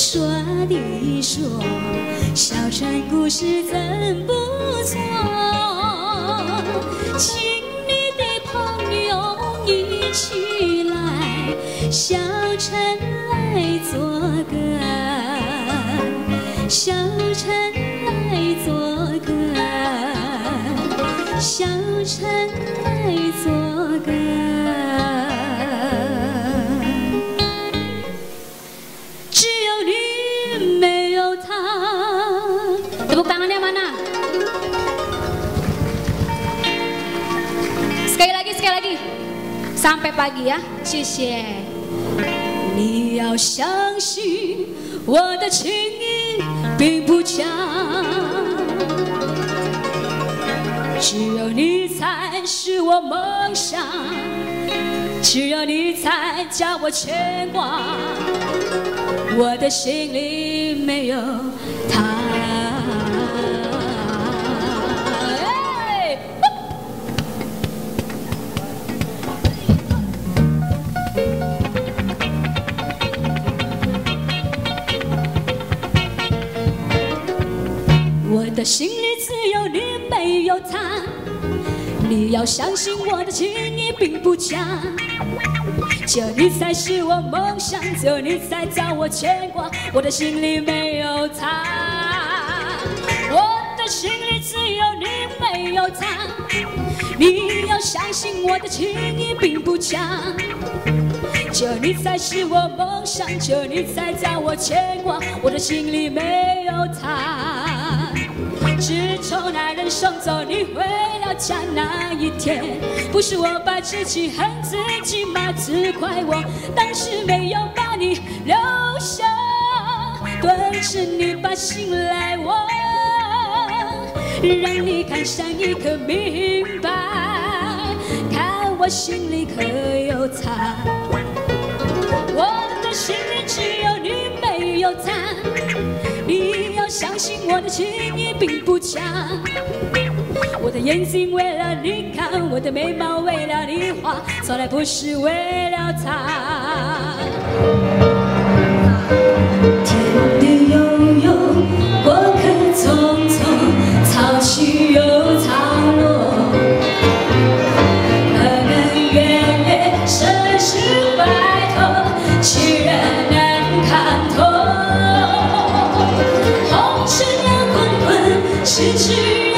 说的说，小城故事真不错，请你的朋友一起来，小城来做客，小城来做客，小城来做客。Tepuk tangannya mana? Sekali lagi, sekali lagi. Sampai pagi ya. 谢谢。你要相信我的情意并不假，只有你才是我梦想， 只有你才叫我牵挂。我的心里没有他。我的心里只有你，没有他。你要相信我的情意并不假。只有你才是我梦想，只有你才叫我牵挂。我的心里没有他，我的心里只有你，没有他。你要相信我的情意并不假，只有你才是我梦想，只有你才叫我牵挂。我的心里没有他。从那人送走你回了家那一天，不是我把自己恨自己吗？只怪我当时没有把你留下，顿时你把心来挖，让你看上一颗明白，看我心里可有他。我的情意并不假，我的眼睛为了你看，我的眉毛为了你画，从来不是为了他。失去。